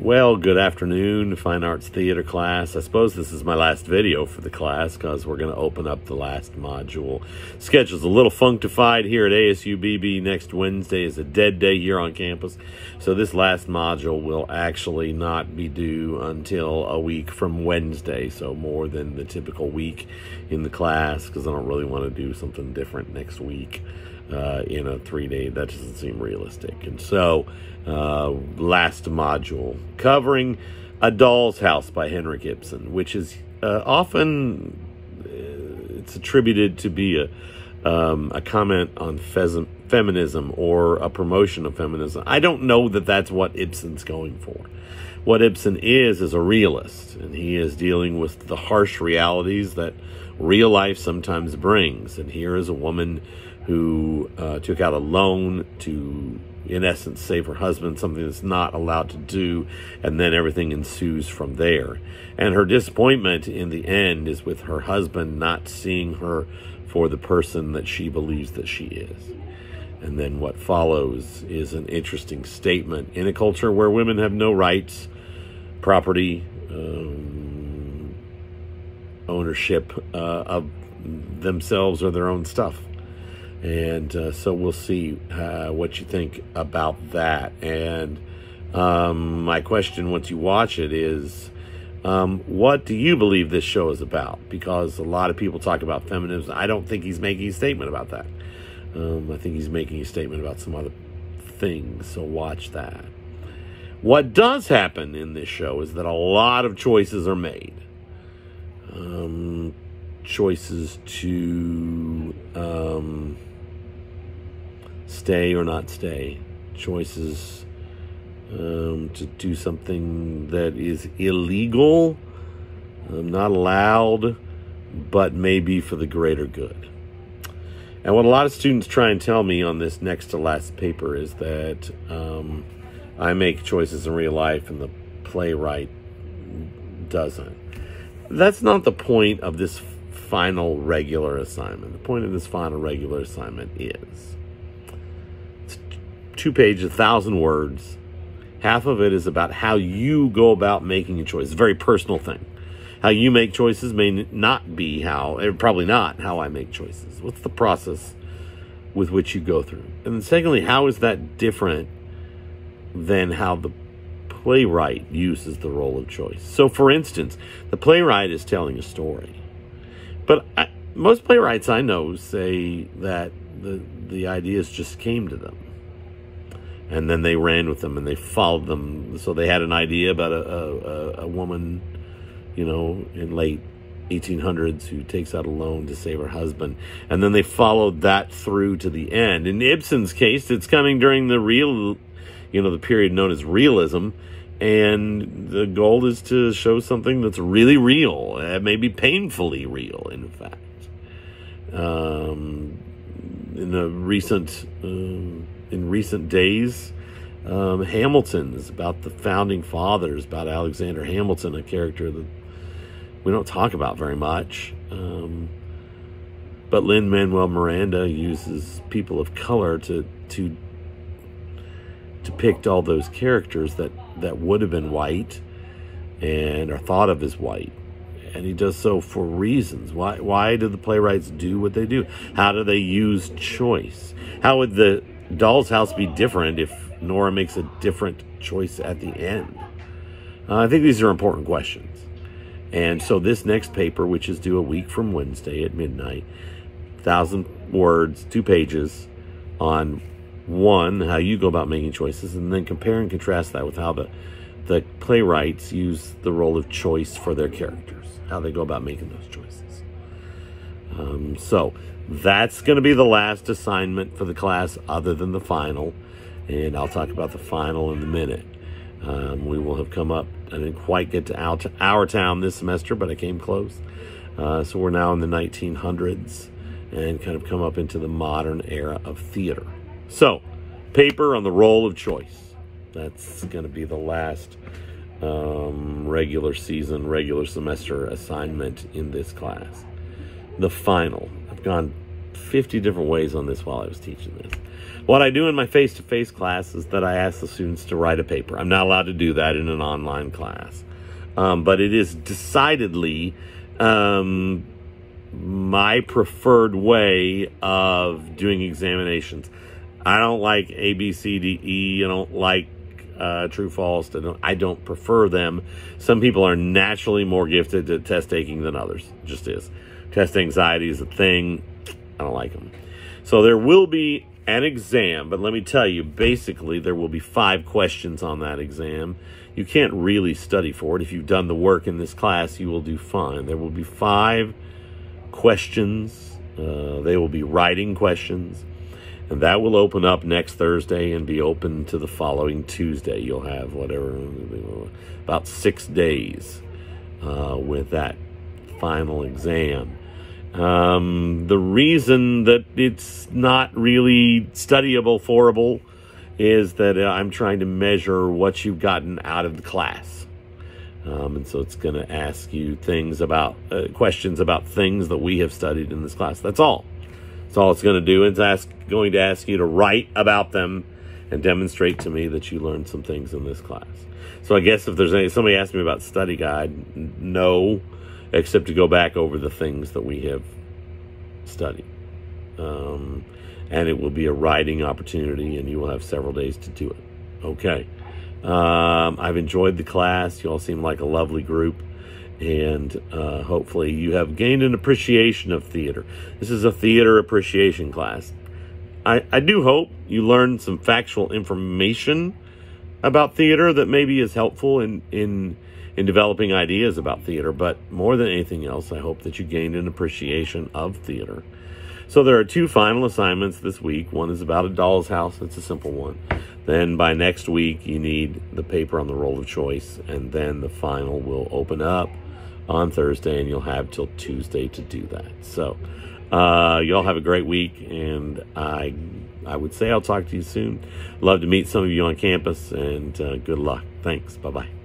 Well, good afternoon, Fine Arts Theater class. I suppose this is my last video for the class because we're going to open up the last module. Schedule's a little functified here at ASU-Beebe. Next Wednesday is a dead day here on campus. So this last module will actually not be due until a week from Wednesday. So more than the typical week in the class because I don't really want to do something different next week uh, in a three day. That doesn't seem realistic. And so, uh, last module covering A Doll's House by Henrik Ibsen, which is uh, often uh, it's attributed to be a um, a comment on feminism or a promotion of feminism. I don't know that that's what Ibsen's going for. What Ibsen is is a realist, and he is dealing with the harsh realities that real life sometimes brings. And here is a woman who uh, took out a loan to, in essence, save her husband, something that's not allowed to do, and then everything ensues from there. And her disappointment in the end is with her husband not seeing her for the person that she believes that she is. And then what follows is an interesting statement in a culture where women have no rights, property, um, ownership uh, of themselves or their own stuff. And uh, so we'll see uh, what you think about that. And um, my question once you watch it is um, what do you believe this show is about? Because a lot of people talk about feminism. I don't think he's making a statement about that. Um, I think he's making a statement about some other things. So watch that. What does happen in this show is that a lot of choices are made. Um, choices to um, stay or not stay, choices um, to do something that is illegal, um, not allowed, but maybe for the greater good. And what a lot of students try and tell me on this next to last paper is that um, I make choices in real life and the playwright doesn't. That's not the point of this final regular assignment. The point of this final regular assignment is two pages, a thousand words. Half of it is about how you go about making a choice. It's a very personal thing. How you make choices may not be how, eh, probably not how I make choices. What's the process with which you go through? And secondly, how is that different than how the playwright uses the role of choice? So, for instance, the playwright is telling a story. But I, most playwrights I know say that the, the ideas just came to them and then they ran with them and they followed them. So they had an idea about a, a, a woman, you know, in late 1800s who takes out a loan to save her husband, and then they followed that through to the end. In Ibsen's case, it's coming during the real, you know, the period known as realism, and the goal is to show something that's really real, maybe painfully real, in fact. Um, in a recent. Uh, in recent days. Um, Hamilton is about the founding fathers, about Alexander Hamilton, a character that we don't talk about very much. Um, but Lin Manuel Miranda uses people of color to to depict all those characters that that would have been white and are thought of as white and he does so for reasons why why do the playwrights do what they do how do they use choice how would the Doll's House be different if Nora makes a different choice at the end? Uh, I think these are important questions. And so this next paper, which is due a week from Wednesday at midnight, thousand words, two pages on one, how you go about making choices, and then compare and contrast that with how the the playwrights use the role of choice for their characters, how they go about making those choices. Um, so that's going to be the last assignment for the class other than the final. And I'll talk about the final in a minute. Um, we will have come up, I didn't quite get to our, our town this semester, but I came close. Uh, so we're now in the 1900s and kind of come up into the modern era of theater. So, paper on the role of choice. That's going to be the last um, regular season, regular semester assignment in this class. The final I've gone 50 different ways on this while I was teaching this. What I do in my face to face class is that I ask the students to write a paper. I'm not allowed to do that in an online class. Um, but it is decidedly um, my preferred way of doing examinations. I don't like A, B, C, D, E. I don't like uh, true, false. I don't, I don't prefer them. Some people are naturally more gifted at test taking than others. It just is. Test anxiety is a thing. I don't like them. So there will be an exam, but let me tell you, basically, there will be five questions on that exam. You can't really study for it. If you've done the work in this class, you will do fine. There will be five questions. Uh, they will be writing questions. And that will open up next Thursday and be open to the following Tuesday. You'll have whatever, about six days uh, with that final exam. Um, the reason that it's not really studyable forable is that uh, I'm trying to measure what you've gotten out of the class. Um, and so it's going to ask you things about uh, questions about things that we have studied in this class. That's all. That's all it's going to do. It's ask, going to ask you to write about them and demonstrate to me that you learned some things in this class. So I guess if there's any, somebody asked me about study guide, no except to go back over the things that we have studied. Um, and it will be a writing opportunity, and you will have several days to do it. Okay. Um, I've enjoyed the class. You all seem like a lovely group, and uh, hopefully, you have gained an appreciation of theater. This is a theater appreciation class. I, I do hope you learn some factual information about theater that maybe is helpful in, in in developing ideas about theater, but more than anything else, I hope that you gained an appreciation of theater. So there are two final assignments this week. One is about a doll's house. It's a simple one. Then by next week, you need the paper on the role of choice, and then the final will open up on Thursday, and you'll have till Tuesday to do that. So uh, y'all have a great week, and I I would say I'll talk to you soon. Love to meet some of you on campus, and uh, good luck. Thanks. Bye bye.